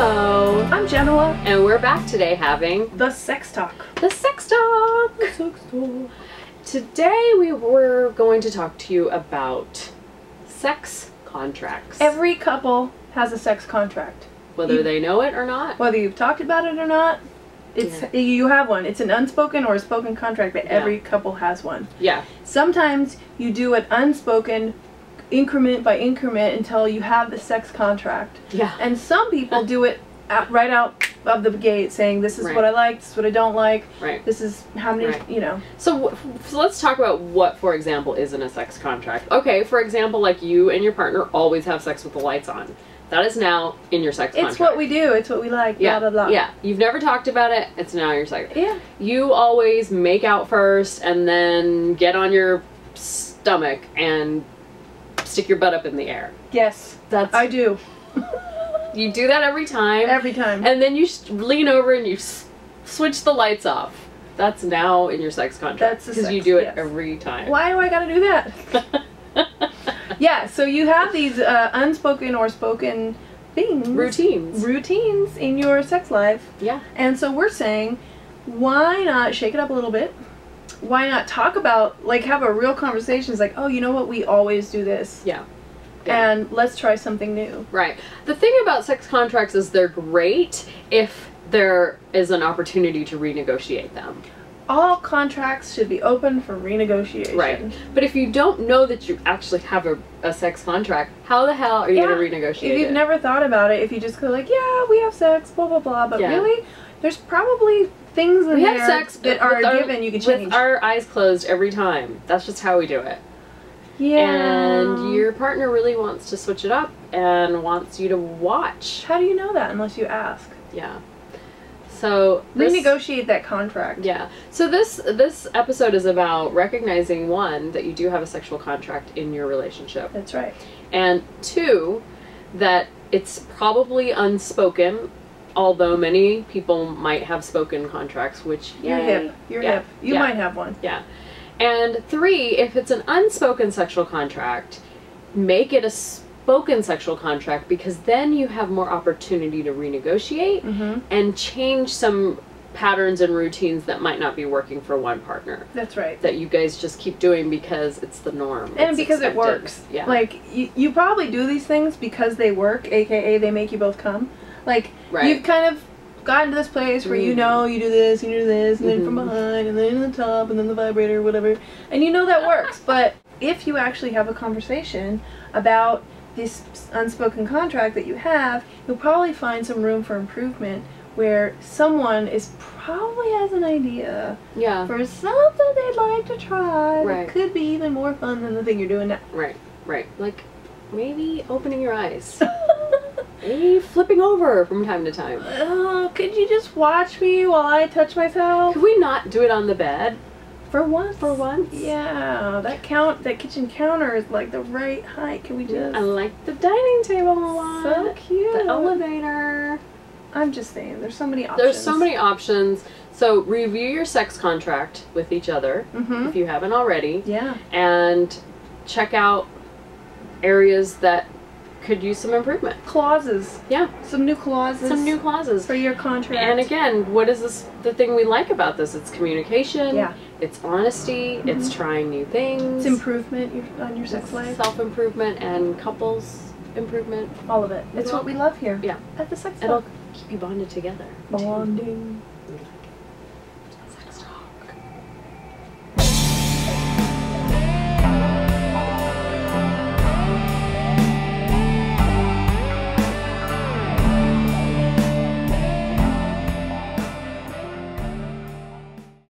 I'm Jenoa. And we're back today having The Sex Talk. the sex talk. Sex Talk. Today we were going to talk to you about sex contracts. Every couple has a sex contract. whether you- they know it or not. Whether you've talked about it or not, it's you have one. It's an unspoken or a spoken contract, but Yeah. every couple has one. Yeah. Sometimes you do it unspoken, increment by increment until you have the sex contract. Yeah. And some people do it out, right out of the gate, saying, "This is Right. what I like. This is what I don't like. Right. This is how many." Right. You know. So, so let's talk about what, for example, is in a sex contract. Okay, for example, like you and your partner always have sex with the lights on. That is now in your sex contract. It's what we do. It's what we like. yeah, Blah blah blah. Yeah, you've never talked about it. It's now your sex. Yeah. You always make out first and then get on your stomach and stick your butt up in the air. Yes. That's I do. you do that every time, Every time. and then you lean over and you s- switch the lights off. That's now in your sex contract That's because you do it yes. every time. Why do I gotta do that? Yeah, so you have these uh, unspoken or spoken things, Routines. routines in your sex life, Yeah. and so we're saying, why not shake it up a little bit? Why not talk about, like, have a real conversation? It's like, oh, you know what? We always do this, Yeah. Yeah. and let's try something new. Right. The thing about sex contracts is they're great if there is an opportunity to renegotiate them. All contracts should be open for renegotiation. Right. But if you don't know that you actually have a, a sex contract, how the hell are you Yeah. going to renegotiate If you've it? never thought about it, if you just go like, yeah, we have sex, blah blah blah, but Yeah. really, there's probably things in we there have sex that are our- given you can change. with our eyes closed every time. That's just how we do it. yeah. And your partner really wants to switch it up and wants you to watch. How do you know that unless you ask? Yeah. So this- Renegotiate that contract. Yeah. So this this episode is about recognizing one that you do have a sexual contract in your relationship, That's right. and two that it's probably unspoken, although many people might have spoken contracts, which You're yay. hip. You're Yeah. hip. You Yeah. might have one. Yeah. And three, if it's an unspoken sexual contract, make it a spoken sexual contract because then you have more opportunity to renegotiate Mm-hmm. and change some patterns and routines that might not be working for one partner That's right. that you guys just keep doing because it's the norm And It's because it works. yeah Like you, you probably do these things because they work, aka they make you both come. Like right you've kind of gotten to this place where you Mm. know you do this, and you do this, and then from Mhm. behind, and then in the top, and then the vibrator, whatever, and you know that works. but if you actually have a conversation about this unspoken contract that you have, you'll probably find some room for improvement where someone is probably has an idea yeah for something they'd like to try Right. that could be even more fun than the thing you're doing now. right right like maybe opening your eyes maybe flipping over from time to time oh, could you just watch me while I touch myself? could we not do it on the bed For once. for once Yeah, that count, that kitchen counter is like the right height. Can we just? i like the dining table a lot so cute. the elevator I'm just saying, there's so many options. there's so many options so review your sex contract with each other Mm-hmm. if you haven't already Yeah. and check out areas that could use some improvement. Clauses. Yeah, Some new clauses. some new clauses. for your contract. And again, what is this the thing we like about this? It's communication, Yeah. it's honesty, mm-hmm. it's trying new things, it's improvement on your sex life. self-improvement and couples improvement. All of it. It's Well, what we love here. yeah. At the sex It'll talk. keep you bonded together. Bonding. Yeah.